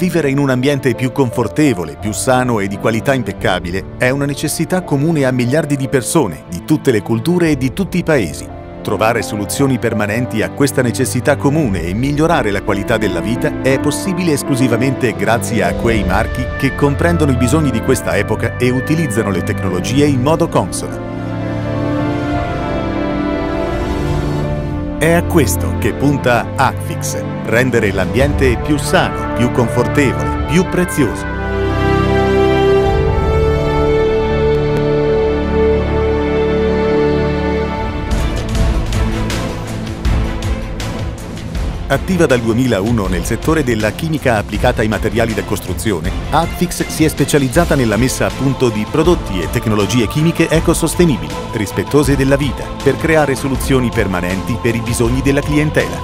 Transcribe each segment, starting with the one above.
Vivere in un ambiente più confortevole, più sano e di qualità impeccabile è una necessità comune a miliardi di persone, di tutte le culture e di tutti i paesi. Trovare soluzioni permanenti a questa necessità comune e migliorare la qualità della vita è possibile esclusivamente grazie a quei marchi che comprendono i bisogni di questa epoca e utilizzano le tecnologie in modo consono. È a questo che punta Acfix, rendere l'ambiente più sano, più confortevole, più prezioso. Attiva dal 2001 nel settore della chimica applicata ai materiali da costruzione, Adfix si è specializzata nella messa a punto di prodotti e tecnologie chimiche ecosostenibili, rispettose della vita, per creare soluzioni permanenti per i bisogni della clientela.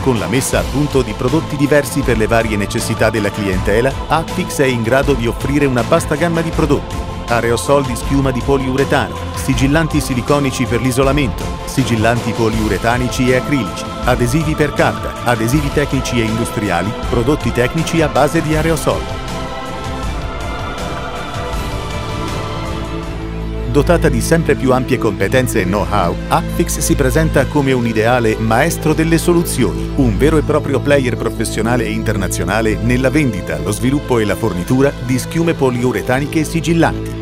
Con la messa a punto di prodotti diversi per le varie necessità della clientela, Adfix è in grado di offrire una vasta gamma di prodotti aerosol di schiuma di poliuretano, sigillanti siliconici per l'isolamento, sigillanti poliuretanici e acrilici, adesivi per carta, adesivi tecnici e industriali, prodotti tecnici a base di aerosol. Dotata di sempre più ampie competenze e know-how, Appfix si presenta come un ideale maestro delle soluzioni, un vero e proprio player professionale e internazionale nella vendita, lo sviluppo e la fornitura di schiume poliuretaniche sigillanti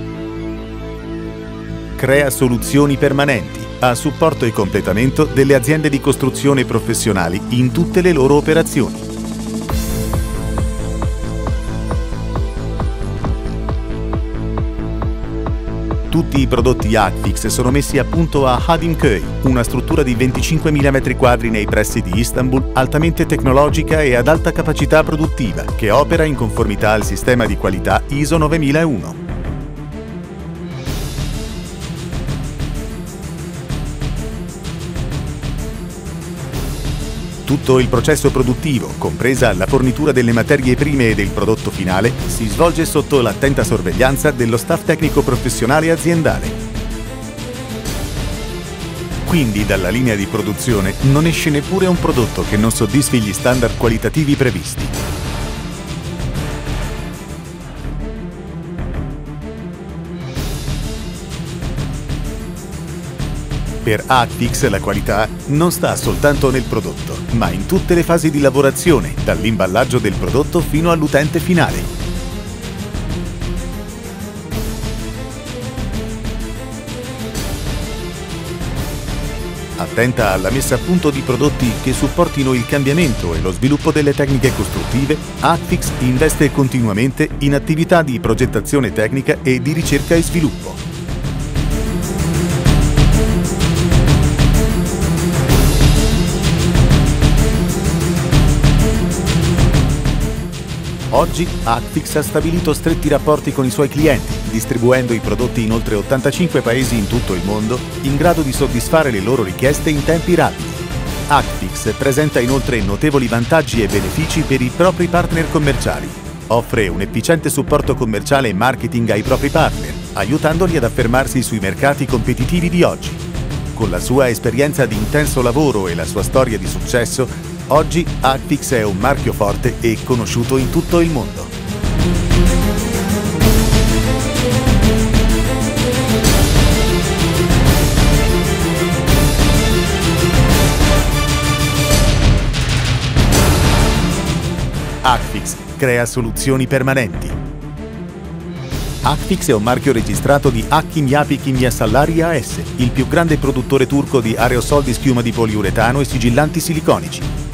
crea soluzioni permanenti a supporto e completamento delle aziende di costruzione professionali in tutte le loro operazioni. Tutti i prodotti Acfix sono messi a punto a Hadimköy, una struttura di 25 mm quadri nei pressi di Istanbul, altamente tecnologica e ad alta capacità produttiva, che opera in conformità al sistema di qualità ISO 9001. Tutto il processo produttivo, compresa la fornitura delle materie prime e del prodotto finale, si svolge sotto l'attenta sorveglianza dello staff tecnico professionale aziendale. Quindi dalla linea di produzione non esce neppure un prodotto che non soddisfi gli standard qualitativi previsti. Per Adfix la qualità non sta soltanto nel prodotto, ma in tutte le fasi di lavorazione, dall'imballaggio del prodotto fino all'utente finale. Attenta alla messa a punto di prodotti che supportino il cambiamento e lo sviluppo delle tecniche costruttive, Adfix investe continuamente in attività di progettazione tecnica e di ricerca e sviluppo. Oggi Actix ha stabilito stretti rapporti con i suoi clienti, distribuendo i prodotti in oltre 85 paesi in tutto il mondo, in grado di soddisfare le loro richieste in tempi rapidi. Actix presenta inoltre notevoli vantaggi e benefici per i propri partner commerciali. Offre un efficiente supporto commerciale e marketing ai propri partner, aiutandoli ad affermarsi sui mercati competitivi di oggi. Con la sua esperienza di intenso lavoro e la sua storia di successo, Oggi Actix è un marchio forte e conosciuto in tutto il mondo. Actix crea soluzioni permanenti. Actix è un marchio registrato di Hakim Yapi Kimya Sallari AS, il più grande produttore turco di aerosol di schiuma di poliuretano e sigillanti siliconici.